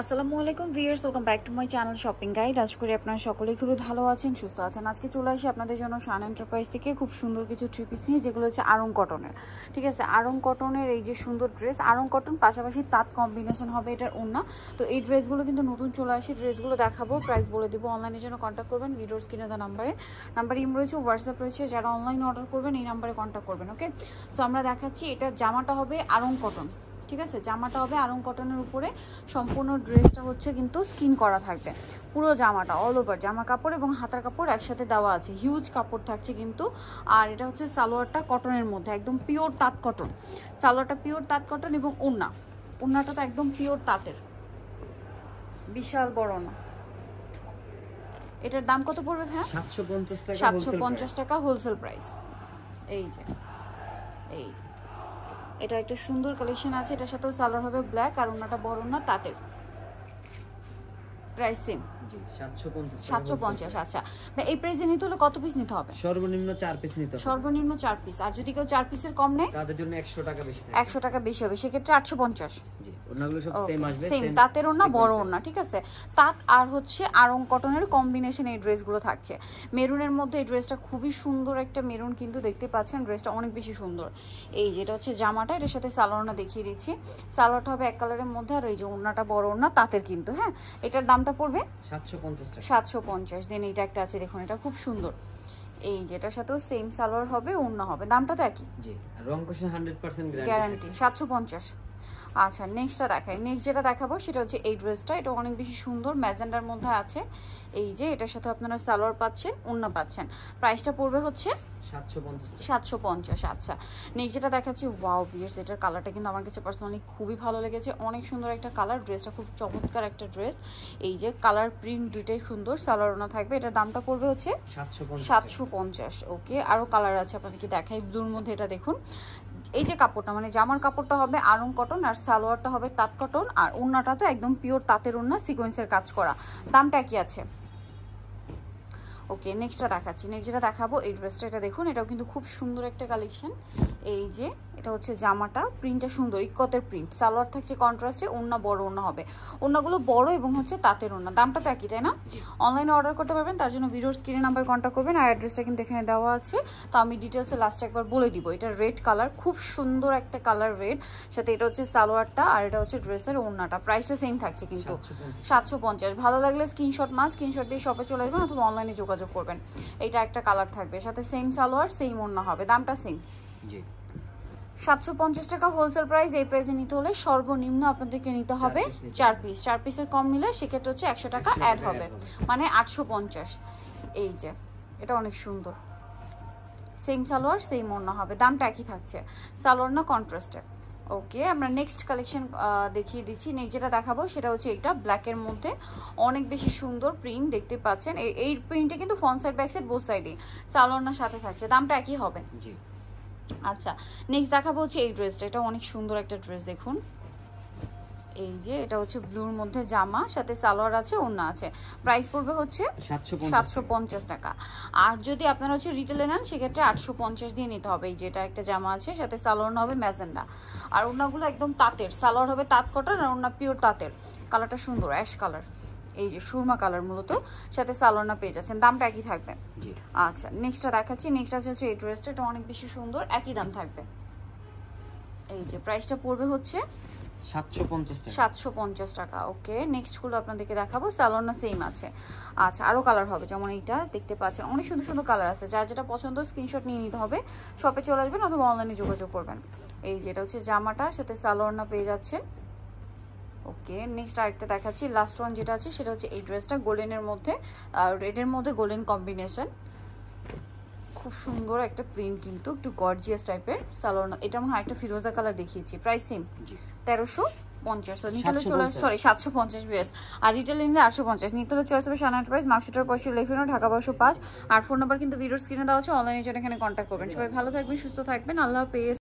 আসসালামু আলাইকুম viewers welcome back to my channel shopping guide. আজ করি আপনারা সকলেই খুবই ভালো আছেন, সুস্থ আছেন। আজকে চলে আসি আপনাদের জন্য শান এন্টারপ্রাইজ থেকে খুব সুন্দর কিছু থ্রি পিস নিয়ে, যেগুলো হচ্ছে আরং কটনের ঠিক আছে আরং কটনের এই যে সুন্দর ড্রেস আরং কটন পাশাপাশি তাঁত কম্বিনেশন হবে এটার ওন্না তো এই ড্রেসগুলো কিন্তু নতুন চলে আসে ড্রেসগুলো দেখাবো প্রাইস বলে দিব। অনলাইনের জন্য কন্ট্যাক্ট করবেন, ভিডিওর স্ক্রিনে দেওয়া নাম্বারে নাম্বার ইম রয়েছে হোয়াটসঅ্যাপ রয়েছে, যারা অনলাইন অর্ডার করবেন, এই নাম্বারে কন্ট্যাক্ট করবেন ওকে সো আমরা দেখাচ্ছি এটা জামাটা হবে আরং কটন ঠিক আছে? জামাটা হবে আরং কটনের উপরে। সম্পূর্ণ ড্রেসটা হচ্ছে কিন্তু স্কিন করা থাকবে। পুরো জামাটা অল ওভার জামা কাপড় এবং হাতার কাপড় একসাথে দেওয়া আছে। হিউজ কাপড় থাকছে কিন্তু। আর এটা হচ্ছে সালোয়ারটা কটনের মধ্যে একদম পিওর তাঁত কটন। সালোয়ারটা পিওর তাঁত কটন এবং ওড়না। ওড়নাটা তো একদম পিওর তাঁতের। বিশাল বড় না এটার দাম কত পড়বে ভাই সাতশো পঞ্চাশ টাকা সাতশো পঞ্চাশ টাকা হোলসেল প্রাইস এই যে এই যে। এটা একটা সুন্দর কালেকশন আছে এটার সাথেও সালোয়ার হবে ব্ল্যাক আর ওনাটা বড় না তাঁতের। প্রাইস সেম জি সাতশো পঞ্চাশ টাকা সাতশো wholesale পঞ্চাশ আচ্ছা। ভাই, এই প্রাইসে নিতে হলে কত পিস নিতে হবে? সর্বনিম্ন চার পিস নিতে হবে। সর্বনিম্ন পিস আর যদি কেউ চার পিসের কম নেয়? তাদের জন্য একশো টাকা বেশি টাকা বেশি হবে। সেক্ষেত্রে আটশো পঞ্চাশ। জি। ওনাগুলো সব সেম আসবে সেম তাঁতের ওনা বড়। ওনা ঠিক আছে? তাঁত আর হচ্ছে আরং কটনের কম্বিনেশন এই ড্রেসগুলো থাকছে। মেরুনের মধ্যে এই ড্রেসটা খুবই সুন্দর একটা মেরুন কিন্তু দেখতে পাচ্ছেন ড্রেসটা অনেক বেশি সুন্দর। এই যেটা হচ্ছে জামাটা এটার সাথে সালোয়ারটা দেখিয়ে দিচ্ছি। সালোয়ারটা হবে এক কালারের মধ্যে আর এই যে ওনাটা বড় ওনা তাঁতের কিন্তু হ্যাঁ? এটার দামটা পড়বে? সাতশো পঞ্চাশ সাতশো পঞ্চাশ দেন এইটা একটা আছে দেখুন এটা খুব সুন্দর। এই যেটার সাথেও সেম সালোয়ার হবে অন্য হবে। দামটা তো একই। জি রং কোশন হান্ড্রেড পার্সেন্ট গ্যারান্টি সাতশো পঞ্চাশ। আচ্ছা নেক্সটটা দেখাই। নেক্সট যেটা দেখাবো সেটা হচ্ছে এই ড্রেসটা এটা অনেক বেশি সুন্দর ম্যাজেন্ডার মধ্যে আছে। এই যে এটার সাথে আপনারা সালোয়ার পাচ্ছেন ওড়না পাচ্ছেন। প্রাইসটা পড়বে হচ্ছে সাতশো পঞ্চাশ আচ্ছা। নেক্সট যেটা দেখাচ্ছি ওয়াও বিয়ার্স এটার কালারটা কিন্তু আমার কাছে পার্সোনালি খুবই ভালো লেগেছে। অনেক সুন্দর একটা কালার ড্রেসটা খুব চমৎকার একটা ড্রেস এই যে কালার প্রিন্ট দুইটাই সুন্দর সালোয়ার ওনা থাকবে। এটার দামটা পড়বে হচ্ছে সাতশো পঞ্চাশ সাতশো পঞ্চাশ ওকে আরও কালার আছে আপনাদেরকে দেখাই। ব্লুর মধ্যে এটা দেখুন। এই যে কাপড়টা মানে জামার কাপড়টা হবে আরং কটন আর সালোয়ারটা হবে তাঁত কটন আর ওড়নাটা তো একদম পিওর তাঁতের ওড়না সিকোয়েন্সের কাজ করা। দামটা কি আছে। ওকে নেক্সটটা দেখাচ্ছি। নেক্সট যেটা দেখাবো, এই ড্রেসটা এটা দেখুন, এটাও কিন্তু খুব সুন্দর একটা কালেকশন এই যে এটা হচ্ছে জামাটা প্রিন্টটা সুন্দর ইকতের প্রিন্ট সালোয়ার থাকছে কন্ট্রাস্টে ওড়না বড় ওড়না হবে। ওড়নাগুলো বড় এবং হচ্ছে তাঁতের ওড়না দামটা তো একই তাই না? অনলাইনে অর্ডার করতে পারবেন তার জন্য ভিডিওর স্ক্রিনে নাম্বার কন্ট্যাক্ট করবেন আর অ্যাড্রেসটা কিন্তু এখানে দেওয়া আছে। তো আমি ডিটেলসে লাস্টে একবার বলে দিব এটা রেড কালার খুব সুন্দর একটা কালার রেড সাথে এটা হচ্ছে সালোয়ারটা আর এটা হচ্ছে ড্রেসের ওড়নাটা প্রাইসটা সেম থাকছে কিন্তু। সাতশো পঞ্চাশ। ভালো লাগলে স্ক্রিনশট মাস স্ক্রিনশট দিয়ে শপে চলে আসবেন অথবা অনলাইনে যোগাযোগ করবেন। এটা একটা কালার থাকবে সাথে সেম সালোয়ার সেম ওড়না হবে দামটা সেম জি। সাতশো পঞ্চাশ টাকা হোলসেল প্রাইস এই প্রাইসে নিতে হলে সর্বনিম্ন আপনাদেরকে নিতে হবে piece নিতে চার পিস চার পিসের কম নিলে সেক্ষেত্রে হচ্ছে একশো টাকা অ্যাড হবে। মানে আটশো পঞ্চাশ। এই যে এটা অনেক সুন্দর। সেম সালোয়ার সেম ওড়না হবে। দামটা একই থাকছে। সালোয়ার না কন্ট্রাস্টে ওকে আমরা নেক্সট কালেকশন দেখিয়ে দিচ্ছি। নেক্সট যেটা দেখাবো সেটা হচ্ছে এইটা ব্ল্যাকের মধ্যে। অনেক বেশি সুন্দর প্রিন্ট দেখতে পাচ্ছেন। এই- এই প্রিন্টে কিন্তু front side back side both সাইডে সালোয়ার সাথে থাকছে। দামটা একই হবে। জি। আচ্ছা নেক্সট দেখাবো হচ্ছে এই ড্রেসটা এটা অনেক সুন্দর একটা ড্রেস দেখুন। এই যে এটা হচ্ছে ব্লুর মধ্যে জামা সাথে সালোয়ার আছে ওড়না আছে। প্রাইস পড়বে হচ্ছে সাতশো পঞ্চাশ টাকা। আর যদি আপনারা হচ্ছে রিটেলে নেন সেক্ষেত্রে আটশো পঞ্চাশ দিয়ে নিতে হবে। এই যেটা একটা জামা আছে সাথে সালোয়ার হবে ম্যাজেন্ডা। আর ওড়নাগুলো একদম তাঁতের। সালোয়ার হবে তাঁত কটন আর ওড়না পিওর তাঁতের। কালারটা সুন্দর অ্যাশ কালার এই যে সুরমা কালার মূলত সাথে সালোয়ার পেয়ে যাচ্ছেন। দামটা একই থাকবে। আচ্ছা নেক্সটটা দেখাচ্ছি। নেক্সট আছে হচ্ছে এই ড্রেসটা এটা অনেক বেশি সুন্দর একই দাম থাকবে। এই যে প্রাইসটা পড়বে হচ্ছে সাতশো পঞ্চাশ টাকা। ওকে নেক্সটগুলো আপনাদেরকে দেখাবো। স্যালোনা সেম আছে। আচ্ছা আরও কালার হবে যেমন এইটা দেখতে পাচ্ছেন। অনেক সুন্দর সুন্দর কালার আছে। যার যেটা পছন্দ স্ক্রিনশট নিয়ে নিতে হবে। শপে চলে আসবেন অথবা অনলাইনে যোগাযোগ করবেন। এই যেটা হচ্ছে জামাটা সাথে সালোয়ারনা পেয়ে যাচ্ছেন। ওকে নেক্সট আরেকটা দেখাচ্ছি লাস্ট ওয়ান যেটা আছে সেটা হচ্ছে এই ড্রেসটা গোল্ডেনের মধ্যে রেডের মধ্যে গোল্ডেন কম্বিনেশন খুব সুন্দর একটা প্রিন্ট কিন্তু একটু গর্জিয়াস টাইপের সালোয়ার এটা মনে হয় একটা ফিরোজা কালার দেখিয়েছি প্রাইস সেম তেরোশো পঞ্চাশ নিতলে 750 চলে সরি সাতশো পঞ্চাশ বিএস আর রিটেল নিলে আটশো পঞ্চাশ নিতলে চয়েস হবে সাড়ে আট প্রাইস মার্কশিটার পয়সা লেফিনো ঢাকা বারোশো পাঁচ। আর ফোন নাম্বার কিন্তু ভিডিওর স্ক্রিনে দেওয়া আছে অনলাইনের জন্য এখানে কন্ট্যাক্ট করবেন। সবাই ভালো থাকবেন সুস্থ থাকবেন আল্লাহ হাফেজ।